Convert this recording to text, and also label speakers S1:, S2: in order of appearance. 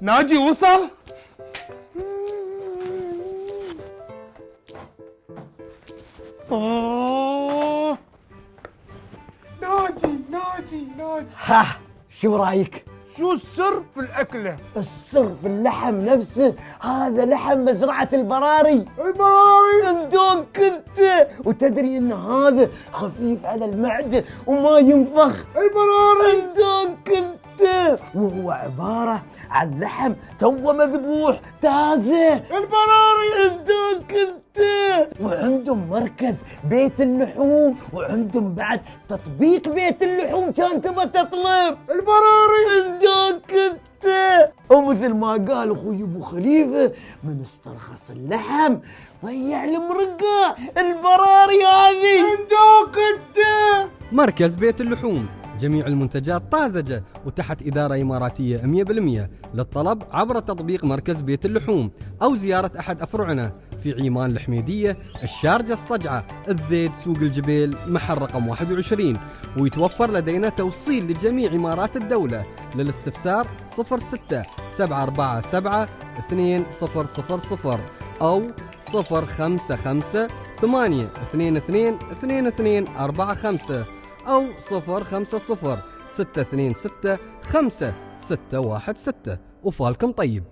S1: ناجي وصل؟ آه. ناجي ناجي ناجي.
S2: ها شو رأيك؟
S1: شو السر في الأكلة؟
S2: السر في اللحم نفسه هذا لحم مزرعة البراري.
S1: البراري.
S2: صندوق انت وتدري إن هذا خفيف على المعدة وما ينفخ؟
S1: البراري.
S2: صندوق انت وهو عبارة عن لحم تو مذبوح تازه.
S1: البراري.
S2: صندوق انت وعندهم مركز بيت اللحوم وعندهم بعد تطبيق بيت اللحوم كان تبى تطلب.
S1: البراري.
S2: ومثل ما قال أخوي أبو خليفة من استرخص اللحم ضيع المرقه البراري هذه.
S1: صندوق
S3: مركز بيت اللحوم. جميع المنتجات طازجة وتحت إدارة إماراتية 100% للطلب عبر تطبيق مركز بيت اللحوم أو زيارة أحد أفرعنا في عيمان الحميدية الشارجة الصجعة الذيد سوق الجبيل محل رقم 21 ويتوفر لدينا توصيل لجميع إمارات الدولة للاستفسار 06 747 2000 أو 055 8 22 22 45 أو 050 626 5 616 وفالكم طيب.